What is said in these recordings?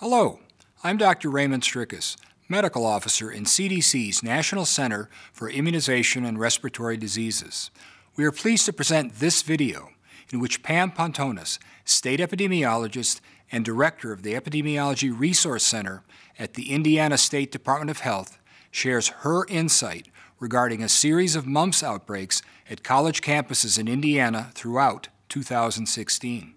Hello, I'm Dr. Raymond Strikas, Medical Officer in CDC's National Center for Immunization and Respiratory Diseases. We are pleased to present this video in which Pam Pontones, State Epidemiologist and Director of the Epidemiology Resource Center at the Indiana State Department of Health, shares her insight regarding a series of mumps outbreaks at college campuses in Indiana throughout 2016.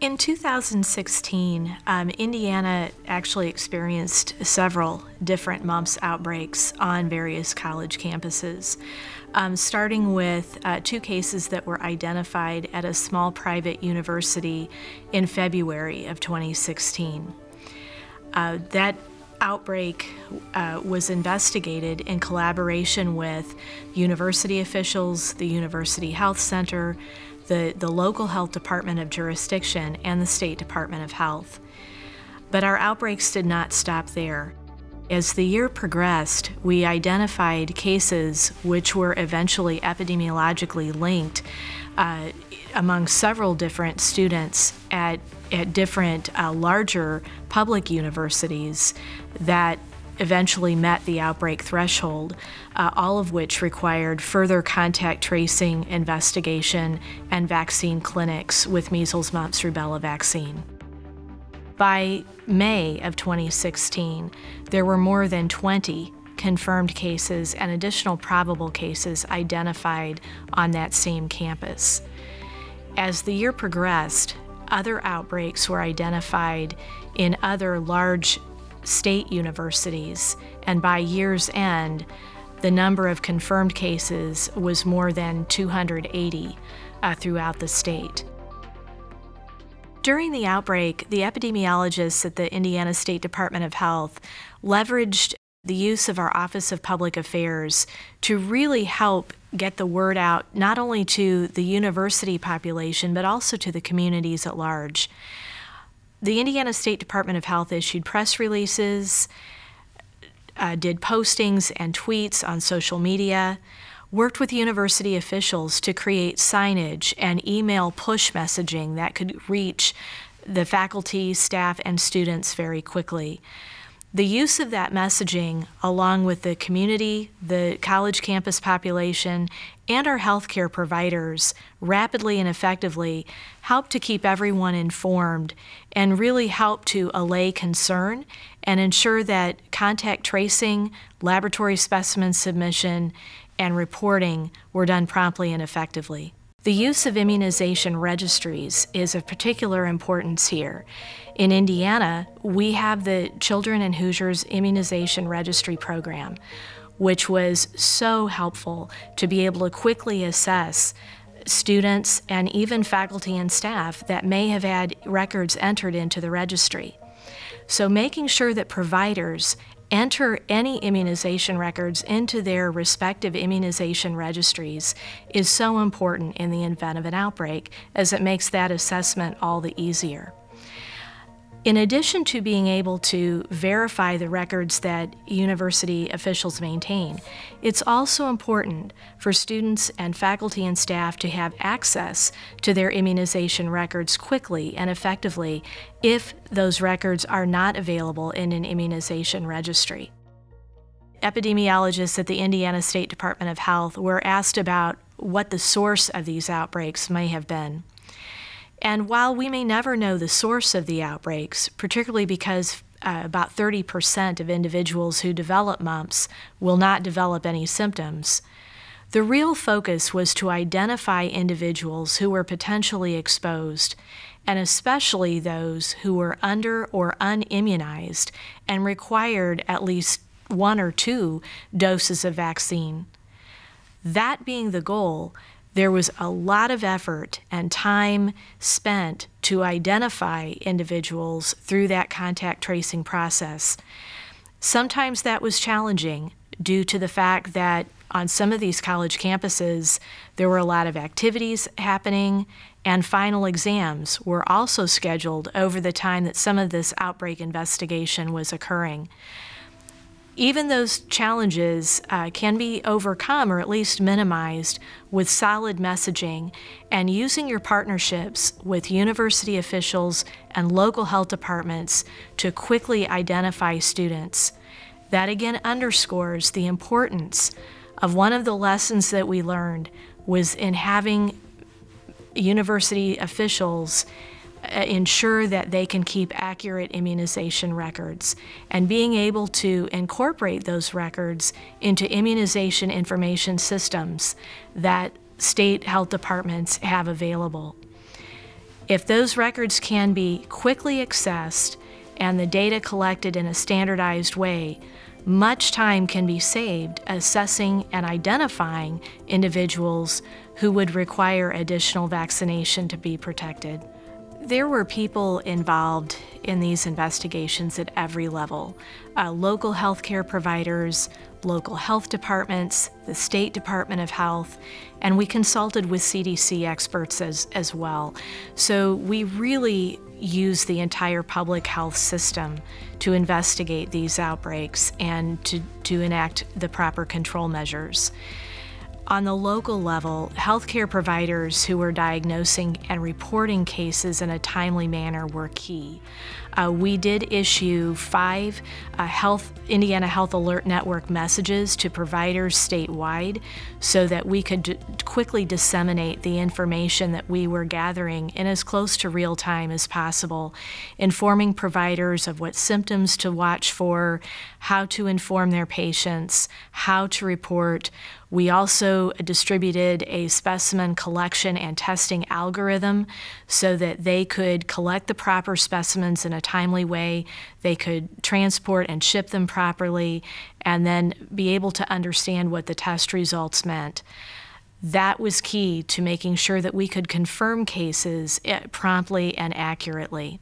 In 2016, um, Indiana actually experienced several different mumps outbreaks on various college campuses, um, starting with uh, two cases that were identified at a small private university in February of 2016. Uh, that outbreak uh, was investigated in collaboration with university officials, the University Health Center, the, the local health department of jurisdiction, and the State Department of Health. But our outbreaks did not stop there. As the year progressed, we identified cases which were eventually epidemiologically linked uh, among several different students at, at different uh, larger public universities that eventually met the outbreak threshold, uh, all of which required further contact tracing, investigation, and vaccine clinics with measles, mumps, rubella vaccine. By May of 2016, there were more than 20 confirmed cases and additional probable cases identified on that same campus. As the year progressed, other outbreaks were identified in other large state universities, and by year's end, the number of confirmed cases was more than 280 uh, throughout the state. During the outbreak, the epidemiologists at the Indiana State Department of Health leveraged the use of our Office of Public Affairs to really help get the word out not only to the university population but also to the communities at large. The Indiana State Department of Health issued press releases, uh, did postings and tweets on social media, worked with university officials to create signage and email push messaging that could reach the faculty, staff, and students very quickly. The use of that messaging, along with the community, the college campus population, and our healthcare providers, rapidly and effectively helped to keep everyone informed and really help to allay concern and ensure that contact tracing, laboratory specimen submission, and reporting were done promptly and effectively. The use of immunization registries is of particular importance here. In Indiana, we have the Children and Hoosiers Immunization Registry Program, which was so helpful to be able to quickly assess students and even faculty and staff that may have had records entered into the registry. So making sure that providers enter any immunization records into their respective immunization registries is so important in the event of an outbreak as it makes that assessment all the easier. In addition to being able to verify the records that university officials maintain, it's also important for students and faculty and staff to have access to their immunization records quickly and effectively if those records are not available in an immunization registry. Epidemiologists at the Indiana State Department of Health were asked about what the source of these outbreaks may have been. And while we may never know the source of the outbreaks, particularly because uh, about 30% of individuals who develop mumps will not develop any symptoms, the real focus was to identify individuals who were potentially exposed, and especially those who were under or unimmunized and required at least one or two doses of vaccine. That being the goal, there was a lot of effort and time spent to identify individuals through that contact tracing process. Sometimes that was challenging due to the fact that on some of these college campuses, there were a lot of activities happening, and final exams were also scheduled over the time that some of this outbreak investigation was occurring. Even those challenges uh, can be overcome or at least minimized with solid messaging and using your partnerships with university officials and local health departments to quickly identify students. That again underscores the importance of one of the lessons that we learned was in having university officials Uh, ensure that they can keep accurate immunization records and being able to incorporate those records into immunization information systems that state health departments have available. If those records can be quickly accessed and the data collected in a standardized way, much time can be saved assessing and identifying individuals who would require additional vaccination to be protected. There were people involved in these investigations at every level uh, local healthcare providers, local health departments, the State Department of Health, and we consulted with CDC experts as, as well. So we really use the entire public health system to investigate these outbreaks and to, to enact the proper control measures. On the local level, healthcare providers who were diagnosing and reporting cases in a timely manner were key. Uh, we did issue five uh, health Indiana Health Alert Network messages to providers statewide so that we could quickly disseminate the information that we were gathering in as close to real time as possible, informing providers of what symptoms to watch for, how to inform their patients, how to report. We also distributed a specimen collection and testing algorithm so that they could collect the proper specimens in a timely way, they could transport and ship them properly, and then be able to understand what the test results meant. That was key to making sure that we could confirm cases eh, promptly and accurately.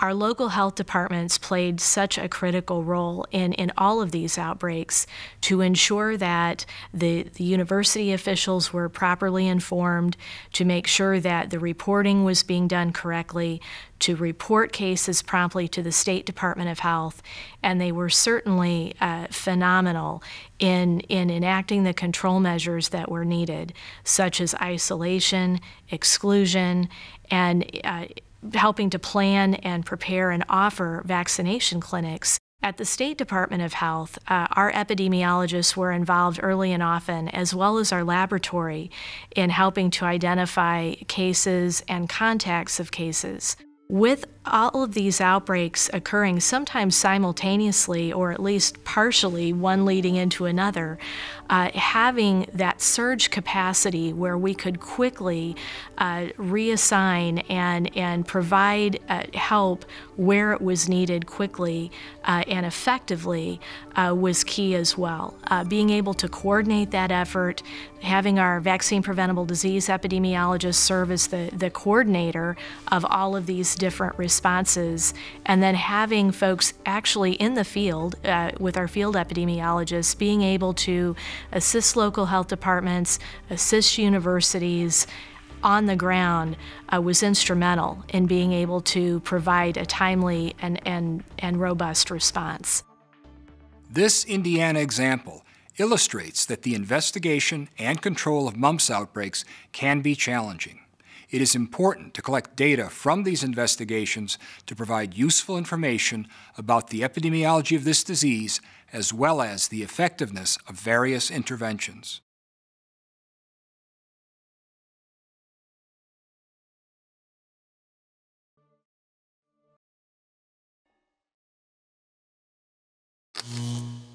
Our local health departments played such a critical role in, in all of these outbreaks to ensure that the, the university officials were properly informed, to make sure that the reporting was being done correctly, to report cases promptly to the State Department of Health, and they were certainly uh, phenomenal in, in enacting the control measures that were needed, such as isolation, exclusion, and uh, helping to plan and prepare and offer vaccination clinics. At the State Department of Health, uh, our epidemiologists were involved early and often, as well as our laboratory, in helping to identify cases and contacts of cases. With all of these outbreaks occurring sometimes simultaneously or at least partially, one leading into another, uh, having that surge capacity where we could quickly uh, reassign and, and provide uh, help where it was needed quickly uh, and effectively uh, was key as well. Uh, being able to coordinate that effort, having our vaccine preventable disease epidemiologist serve as the, the coordinator of all of these different responses, and then having folks actually in the field uh, with our field epidemiologists being able to assist local health departments, assist universities, on the ground uh, was instrumental in being able to provide a timely and, and, and robust response. This Indiana example illustrates that the investigation and control of mumps outbreaks can be challenging. It is important to collect data from these investigations to provide useful information about the epidemiology of this disease as well as the effectiveness of various interventions. Mm.